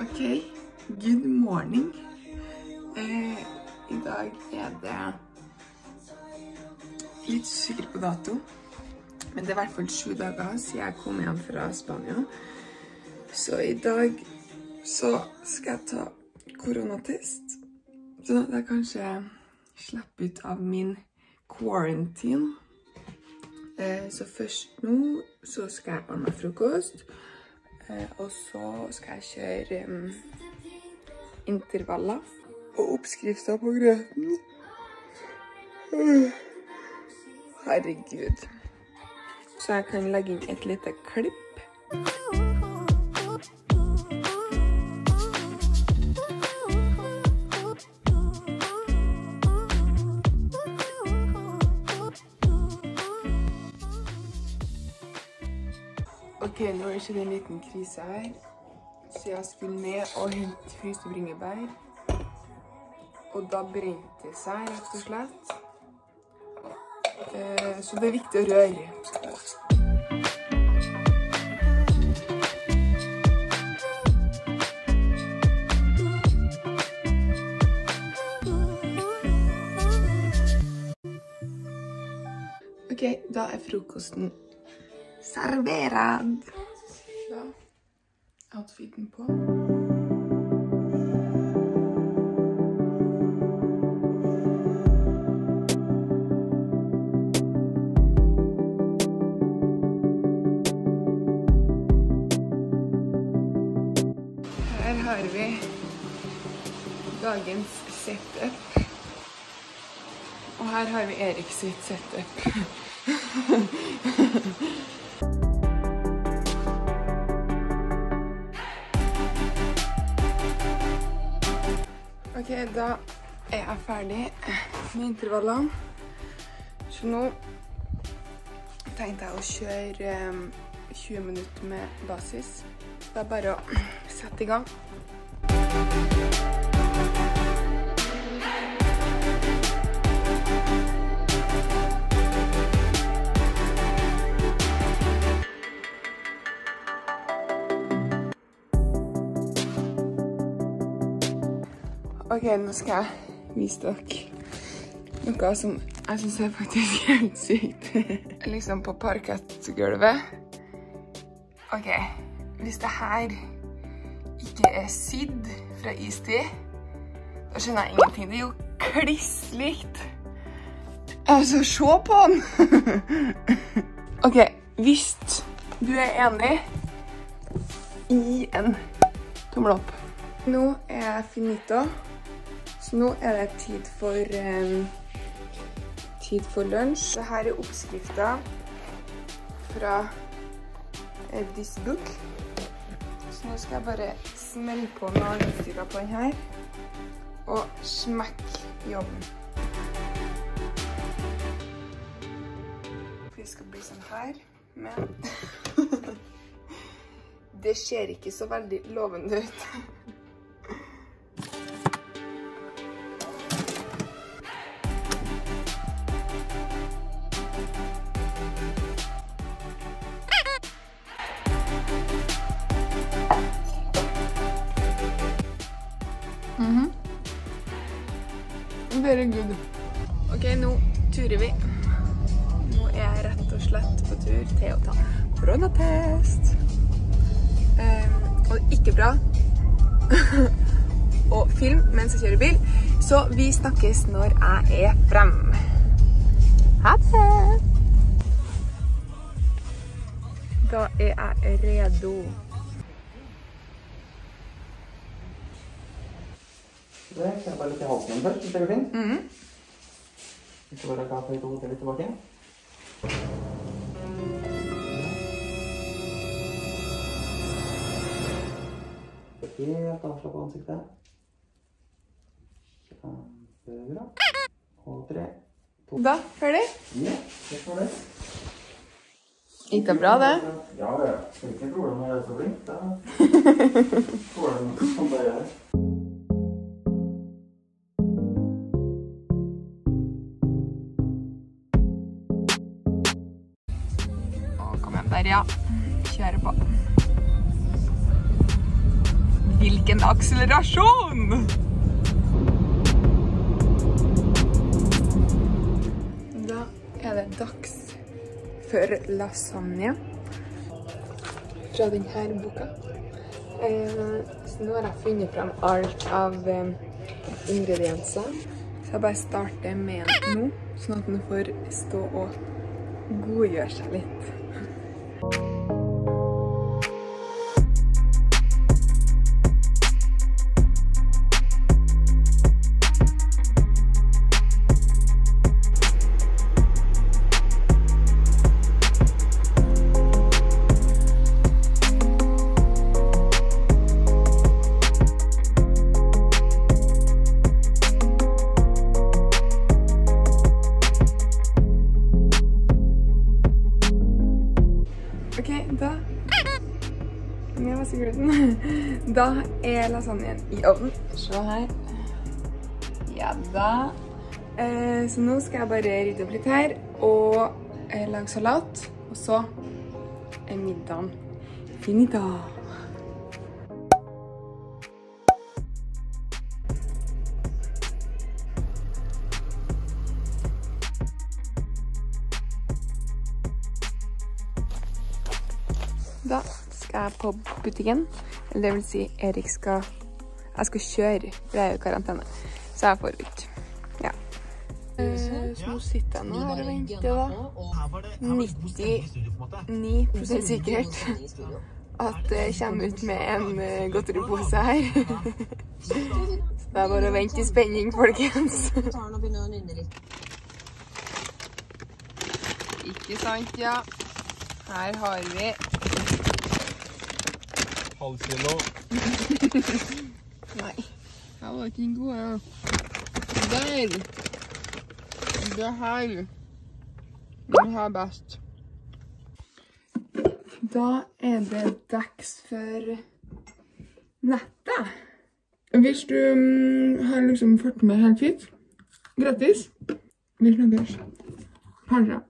Ok, good morning. Eh, I dag er det litt usikker på dato, men det er i hvert fall sju dager siden jeg kom hjem fra Spania. Så i dag så skal jeg ta koronatest, sånn at jeg kanskje slipper ut av min quarantine. Eh, så først nå så skal jeg ha meg frokost, og så skal jeg kjøre em, intervaller og oppskrifter på grøten. Herregud. Så jeg kan legge inn et lite klipp. Ok, nå er det ikke en liten krise her. Så jeg skulle ned og hente fryste bringebær. Og da brente det seg, rett og slett. Eh, Så det er viktig å røre. Ok, da er frokosten serverad. Da outfiten på. Her har vi dagens setup. Og her har vi Erik sitt setup. Ok, da er jeg ferdig med intervallene. Så nå tenkte jeg å kjøre 20 minutter med basis. Det er bare å sette i gang. Ok, nå skal jeg vise dere noe som jeg synes er faktisk helt sykt. liksom på parkettgulvet. Ok, hvis det her ikke er sydd fra istid, da skjønner jeg ingenting. Det er jo kliss likt. Altså, se på den! ok, hvis du er enig, gi en tommel opp. Nå er jeg finito, så nå er det tid for, em, tid for lunsj. Dette er oppskrifta fra eh, This Book. Så nå skal jeg bare smelle på noen utstyrer på den her, og smekke i ovnen. Det skal bli sånn her, men det ser ikke så veldig lovende ut. Very good. Ok, nå turer vi. Nå er jeg rett og slett på tur til å ta koronatest. Um, og det er ikke bra å filme mens jeg kjører bil, så vi snakkes når jeg er frem. Ha det! Da er jeg redo. Det kjenner bare litt i halsen igjen først, hvis det går fint. Mhm. Hvis du bare kan litt hodet litt tilbake. Helt avslapp av ansiktet. Kjempebra. Og tre, to, Da, ferdig? ja, det får det. Gikk det bra, det? Ja, ja. Det ikke problem jeg er så flink. Da tåler du noe som bare er. Der, ja. Kjøre på. Hvilken akselerasjon! Da er det dags for lasagne fra denne boka. Eh, så nå har jeg funnet frem alt av eh, ingredienser. Så jeg bare starter med den nå, sånn at den får stå og godgjøre seg litt. Ok, Da er lasagnen i ovnen. Se her. Ja da. Eh, så nå skal jeg bare rydde opp litt her og eh, lage salat. Og så er middagen finita. Da skal jeg på butikken. Eller det vil si, Erik skal Jeg skal kjøre, for jeg er i karantene. Så jeg får ut. Ja. Så nå sitter jeg nå og venter, da. 99 sikkert at det kommer ut med en eh, godteripose her. Så det er bare å vente i spenning, folkens. Ikke sant, ja. Her har vi Halv kilo. Nei, jeg var ikke den gode. Der! Det her. Den har best. Da er det dags for nettet. Hvis du mm, har liksom fått med helt fint, grattis. Vi snakkes. Ha det bra.